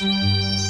Música